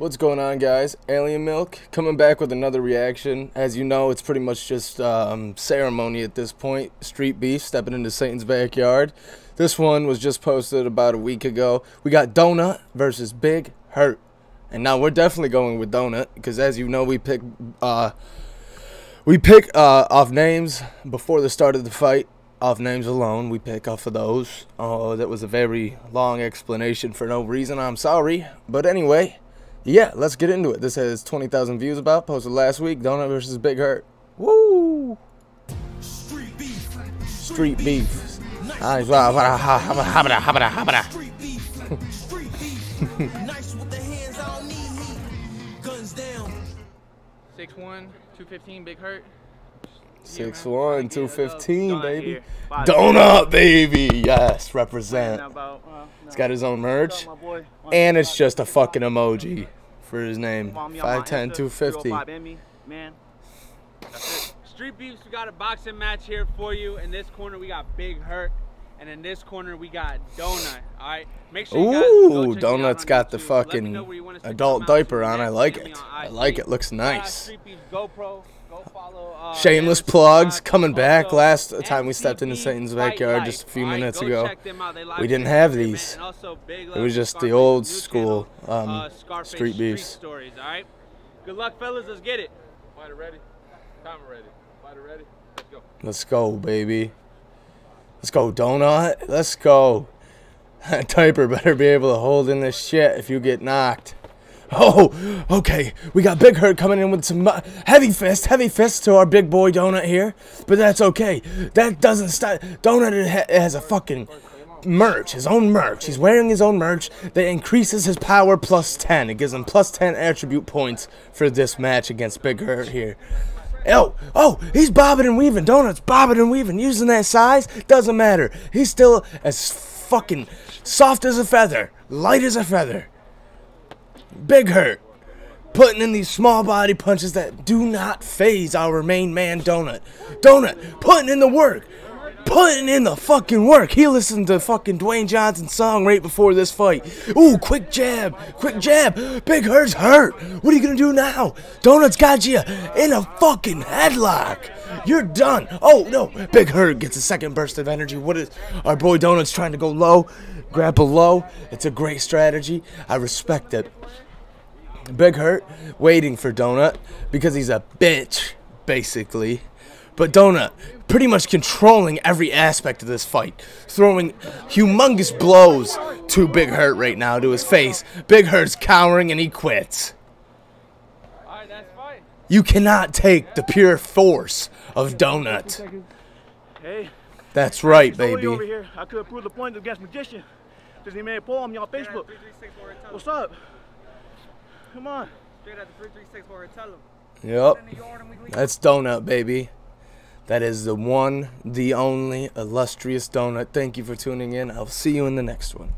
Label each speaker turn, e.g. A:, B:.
A: What's going on, guys? Alien Milk coming back with another reaction. As you know, it's pretty much just um, ceremony at this point. Street beef stepping into Satan's backyard. This one was just posted about a week ago. We got Donut versus Big Hurt, and now we're definitely going with Donut because, as you know, we pick uh, we pick uh, off names before the start of the fight. Off names alone, we pick off of those. Oh, that was a very long explanation for no reason. I'm sorry, but anyway yeah, let's get into it. This has 20,000 views about, posted last week. Donut versus Big Hurt. Woo! Street beef. Street beef. Nice. Habada, habada, habada. Street beef. Street beef. Nice with the hands on me. Guns down. 6'1", 215, Big Hurt. Six yeah, one, two fifteen, baby. Donut, baby. Yes, represent. He's got his own merch, and it's just a fucking emoji for his name. 5'10", 250. Man.
B: Street Beefs, we got a boxing match here for you. In this corner, we got Big Hurt. And in this corner, we got Donut. All right,
A: make sure Ooh, Donut's got the fucking adult diaper on. I like it. I like it. Looks nice. Uh, Shameless plugs coming back. Last time we stepped into Satan's backyard just a few minutes ago, we didn't have these. It was just the old school um, uh, street beefs.
B: Good luck, fellas. Let's get it. Fighter ready. Timer ready. Fighter ready. Let's go.
A: Let's go, baby. Let's go, Donut. Let's go. Typer better be able to hold in this shit if you get knocked. Oh, okay. We got Big Hurt coming in with some uh, heavy fist, heavy fist to our big boy Donut here. But that's okay. That doesn't stop. Donut has a fucking merch, his own merch. He's wearing his own merch that increases his power plus 10. It gives him plus 10 attribute points for this match against Big Hurt here. Oh, oh, he's bobbing and weaving. Donut's bobbing and weaving. Using that size, doesn't matter. He's still as fucking soft as a feather, light as a feather. Big Hurt putting in these small body punches that do not phase our main man Donut. Donut putting in the work. Putting in the fucking work. He listened to fucking Dwayne Johnson's song right before this fight. Ooh, quick jab. Quick jab. Big Hurt's hurt. What are you gonna do now? Donut's got you in a fucking headlock. You're done. Oh no. Big Hurt gets a second burst of energy. What is our boy Donut's trying to go low? Grapple low. It's a great strategy. I respect it. Big Hurt waiting for Donut because he's a bitch, basically. But Donut pretty much controlling every aspect of this fight, throwing humongous blows to Big Hurt right now to his face. Big Hurt's cowering and he quits. You cannot take the pure force of Donut. That's right, baby. Over here. I could prove the point against Magician. Does he made Paul on me on Facebook? What's up? Come on. Straight at the 336 where tell him. Yep. That's Donut, baby. That is the one, the only illustrious Donut. Thank you for tuning in. I'll see you in the next one.